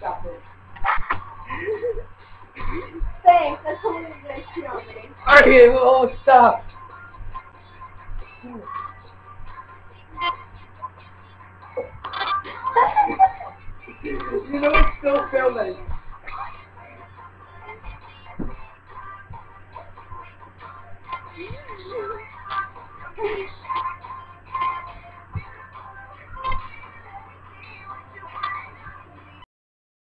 Stop it. thanks. Cheat on me. Okay, stop. you know it's still filming.